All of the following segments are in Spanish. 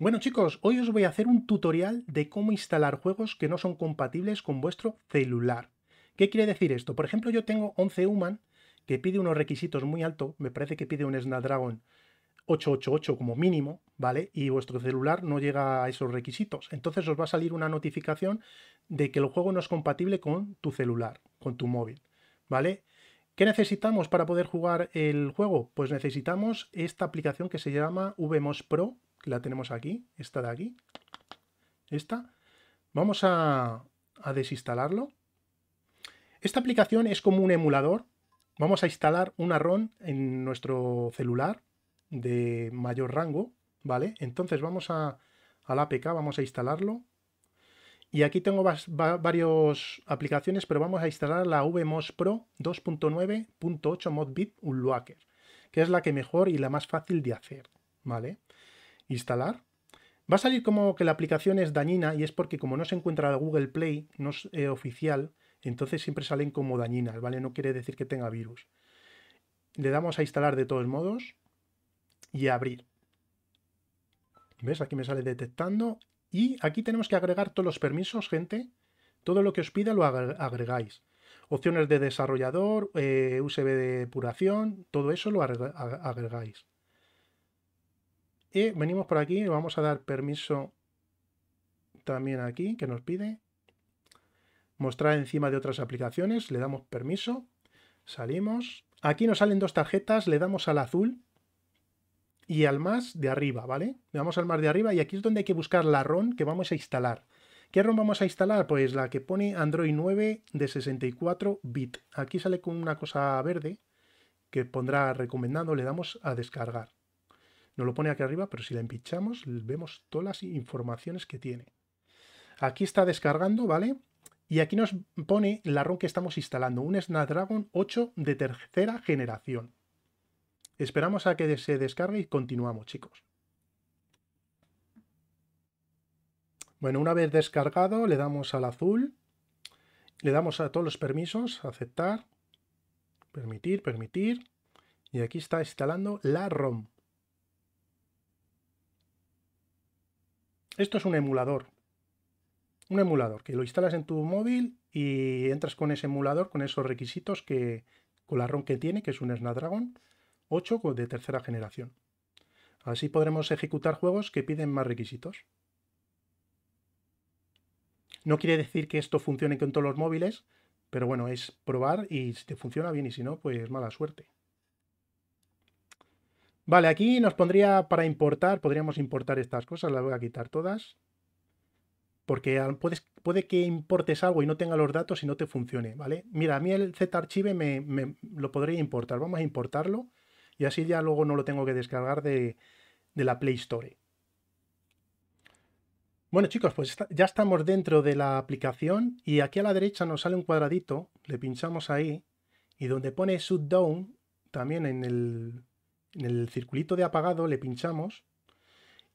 Bueno chicos, hoy os voy a hacer un tutorial de cómo instalar juegos que no son compatibles con vuestro celular. ¿Qué quiere decir esto? Por ejemplo, yo tengo 11 Human que pide unos requisitos muy altos, me parece que pide un Snapdragon 888 como mínimo, ¿vale? Y vuestro celular no llega a esos requisitos. Entonces os va a salir una notificación de que el juego no es compatible con tu celular, con tu móvil, ¿vale? ¿Qué necesitamos para poder jugar el juego? Pues necesitamos esta aplicación que se llama VMOS Pro la tenemos aquí, esta de aquí, esta. Vamos a, a desinstalarlo. Esta aplicación es como un emulador. Vamos a instalar una ROM en nuestro celular de mayor rango, ¿vale? Entonces vamos a, a la APK, vamos a instalarlo. Y aquí tengo varias aplicaciones, pero vamos a instalar la VMOS Pro 2.9.8 Modbit Unlocker, que es la que mejor y la más fácil de hacer, ¿vale? Instalar. Va a salir como que la aplicación es dañina y es porque como no se encuentra Google Play, no es eh, oficial, entonces siempre salen como dañinas, ¿vale? No quiere decir que tenga virus. Le damos a instalar de todos modos y a abrir. ¿Ves? Aquí me sale detectando. Y aquí tenemos que agregar todos los permisos, gente. Todo lo que os pida lo agregáis. Opciones de desarrollador, eh, USB de depuración, todo eso lo agregáis. Venimos por aquí, vamos a dar permiso también aquí, que nos pide. Mostrar encima de otras aplicaciones, le damos permiso. Salimos. Aquí nos salen dos tarjetas, le damos al azul y al más de arriba, ¿vale? Le damos al más de arriba y aquí es donde hay que buscar la ROM que vamos a instalar. ¿Qué ROM vamos a instalar? Pues la que pone Android 9 de 64 bit. Aquí sale con una cosa verde que pondrá recomendando, le damos a descargar. Nos lo pone aquí arriba, pero si la empinchamos vemos todas las informaciones que tiene. Aquí está descargando, ¿vale? Y aquí nos pone la ROM que estamos instalando, un Snapdragon 8 de tercera generación. Esperamos a que se descargue y continuamos, chicos. Bueno, una vez descargado, le damos al azul, le damos a todos los permisos, aceptar, permitir, permitir, y aquí está instalando la ROM. Esto es un emulador. Un emulador que lo instalas en tu móvil y entras con ese emulador, con esos requisitos que con la ROM que tiene, que es un Snapdragon 8 de tercera generación. Así podremos ejecutar juegos que piden más requisitos. No quiere decir que esto funcione con todos los móviles, pero bueno, es probar y si te funciona bien y si no, pues mala suerte. Vale, aquí nos pondría para importar, podríamos importar estas cosas, las voy a quitar todas. Porque puede que importes algo y no tenga los datos y no te funcione, ¿vale? Mira, a mí el Z-Archive me, lo podría importar. Vamos a importarlo y así ya luego no lo tengo que descargar de, de la Play Store. Bueno chicos, pues ya estamos dentro de la aplicación y aquí a la derecha nos sale un cuadradito, le pinchamos ahí y donde pone Shutdown, también en el, en el circulito de apagado le pinchamos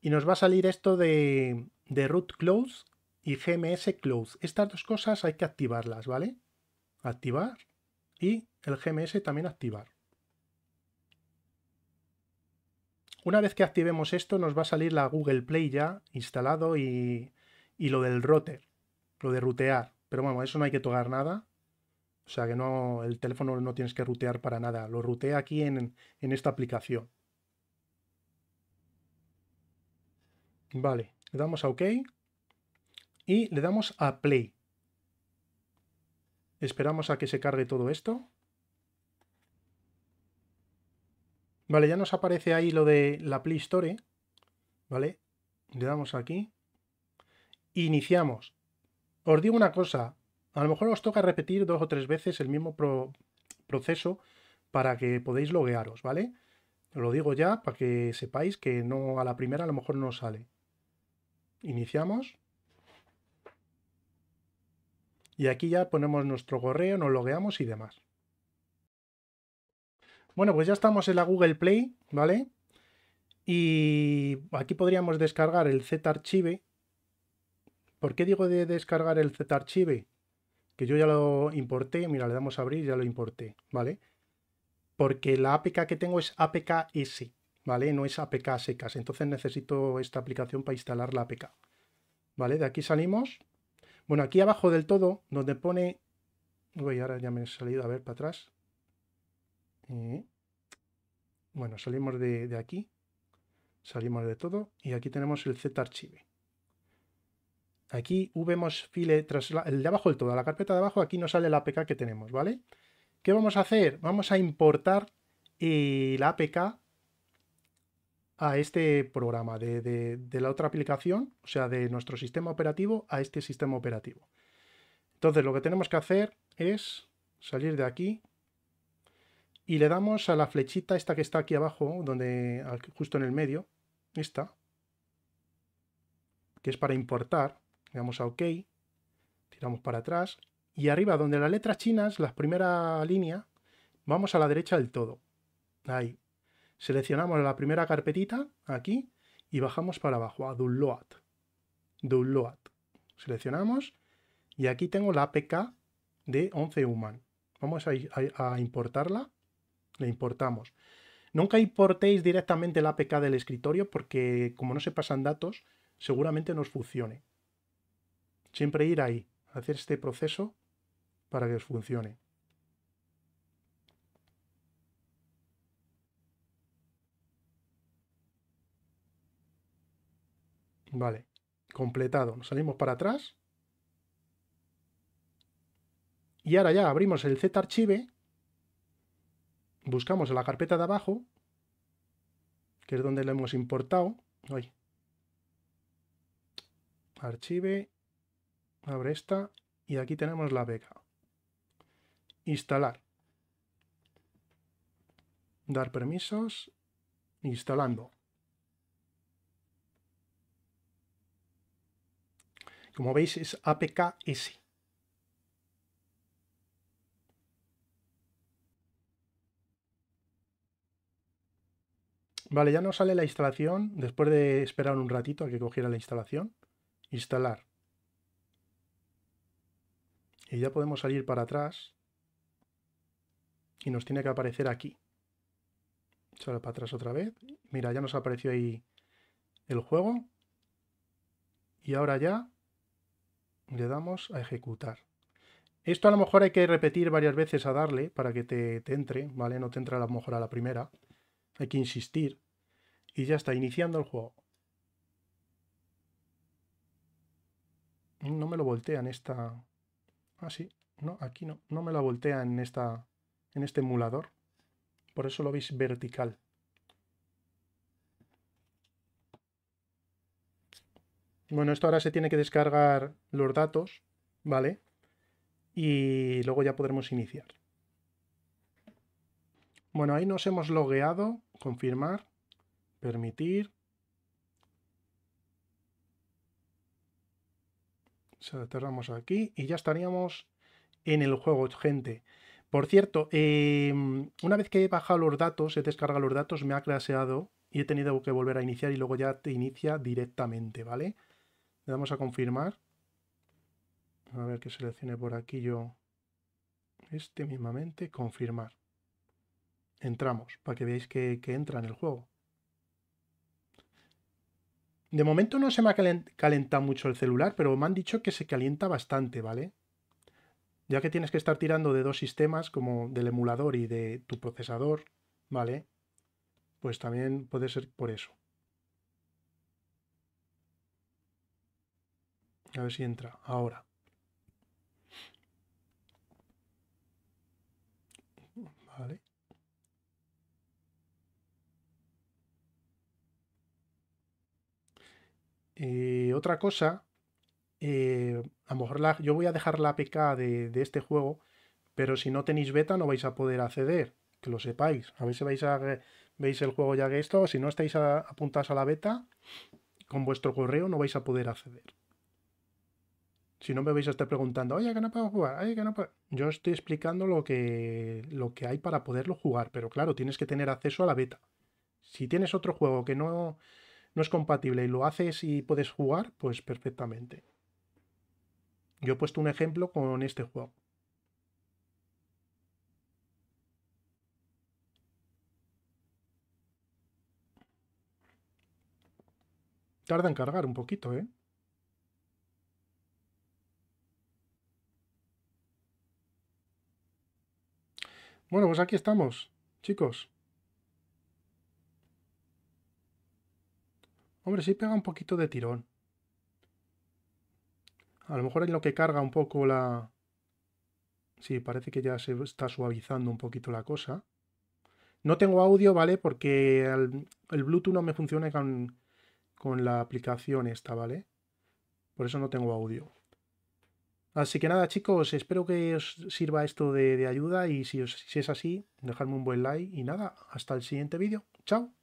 y nos va a salir esto de, de root close y gms close. Estas dos cosas hay que activarlas, ¿vale? Activar y el gms también activar. Una vez que activemos esto nos va a salir la Google Play ya instalado y, y lo del router, lo de rutear. Pero bueno, eso no hay que tocar nada. O sea que no, el teléfono no tienes que rutear para nada. Lo rutea aquí en, en esta aplicación. Vale, le damos a OK y le damos a Play. Esperamos a que se cargue todo esto. Vale, ya nos aparece ahí lo de la Play Store. Vale, le damos aquí. Iniciamos. Os digo una cosa, a lo mejor os toca repetir dos o tres veces el mismo proceso para que podáis loguearos, ¿vale? Lo digo ya para que sepáis que no a la primera a lo mejor no sale. Iniciamos. Y aquí ya ponemos nuestro correo, nos logueamos y demás. Bueno, pues ya estamos en la Google Play, ¿vale? Y aquí podríamos descargar el Z-Archive. ¿Por qué digo de descargar el Z-Archive? Que yo ya lo importé, mira, le damos a abrir, ya lo importé, ¿vale? Porque la APK que tengo es APKS, ¿vale? No es APK secas, entonces necesito esta aplicación para instalar la APK. ¿Vale? De aquí salimos. Bueno, aquí abajo del todo, donde pone... Uy, ahora ya me he salido a ver para atrás. Eh, bueno, salimos de, aquí. Salimos de todo. Y aquí tenemos el Z-Archive. Aquí vemos file tras el de abajo del todo, la carpeta de abajo, aquí nos sale la APK que tenemos, ¿vale? ¿Qué vamos a hacer? Vamos a importar eh, la APK a este programa de, la otra aplicación, o sea, de nuestro sistema operativo a este sistema operativo. Entonces lo que tenemos que hacer es salir de aquí y le damos a la flechita esta que está aquí abajo, donde justo en el medio, esta, que es para importar, le damos a OK, tiramos para atrás y arriba donde las letras chinas, la primera línea, vamos a la derecha del todo. Ahí, Seleccionamos la primera carpetita aquí y bajamos para abajo a Download. Download. Seleccionamos y aquí tengo la APK de 11 Human. Vamos a, importarla. La importamos. Nunca importéis directamente la APK del escritorio porque como no se pasan datos, seguramente no os funcione. Siempre ir ahí, hacer este proceso para que os funcione. Vale, completado. Nos salimos para atrás. Y ahora ya abrimos el Z-Archive. Buscamos la carpeta de abajo, que es donde lo hemos importado. Archive. Abre esta. Y aquí tenemos la beca. Instalar. Dar permisos. Instalando. Como veis es APKS. Vale, ya nos sale la instalación, después de esperar un ratito a que cogiera la instalación. Instalar. Y ya podemos salir para atrás. Y nos tiene que aparecer aquí. Sale para atrás otra vez. Mira, ya nos apareció ahí el juego. Y ahora ya le damos a ejecutar. Esto a lo mejor hay que repetir varias veces a darle para que te, te, entre, ¿vale? No te entra a lo mejor a la primera. Hay que insistir. Y ya está, iniciando el juego. No me lo voltea en esta... Ah, sí. No, aquí no. No me la voltea en, esta, en este emulador. Por eso lo veis vertical. Bueno, esto ahora se tiene que descargar los datos, ¿vale? Y luego ya podremos iniciar. Bueno, ahí nos hemos logueado, confirmar, permitir. Cerramos aquí y ya estaríamos en el juego, gente. Por cierto, em, una vez que he bajado los datos, he descargado los datos, me ha claseado y he tenido que volver a iniciar y luego ya te inicia directamente, ¿vale? Le damos a confirmar. A ver que seleccione por aquí yo este mismamente. Confirmar. Entramos para que veáis que, entra en el juego. De momento no se me ha calentado mucho el celular, pero me han dicho que se calienta bastante, ¿vale? Ya que tienes que estar tirando de dos sistemas, como del emulador y de tu procesador, ¿vale? Pues también puede ser por eso. A ver si entra ahora. Vale. Eh, otra cosa, eh, a lo mejor la, yo voy a dejar la APK de, este juego, pero si no tenéis beta no vais a poder acceder, que lo sepáis. A ver si vais a, veis el juego ya que esto, si no estáis apuntados a la beta, con vuestro correo no vais a poder acceder. Si no me vais a estar preguntando, oye, que no puedo jugar, oye, que no puedo... Yo estoy explicando lo que, lo que hay para poderlo jugar, pero claro, tienes que tener acceso a la beta. Si tienes otro juego que no, no es compatible y lo haces y puedes jugar, pues perfectamente. Yo he puesto un ejemplo con este juego. Tarda en cargar un poquito, ¿eh? Bueno, pues aquí estamos, chicos. Hombre, sí pega un poquito de tirón. A lo mejor es lo que carga un poco la... Sí, parece que ya se está suavizando un poquito la cosa. No tengo audio, ¿vale? Porque el, Bluetooth no me funciona con, con la aplicación esta, ¿vale? Por eso no tengo audio. Así que nada, chicos, espero que os sirva esto de, ayuda y si, si es así, dejadme un buen like y nada, hasta el siguiente vídeo. Chao.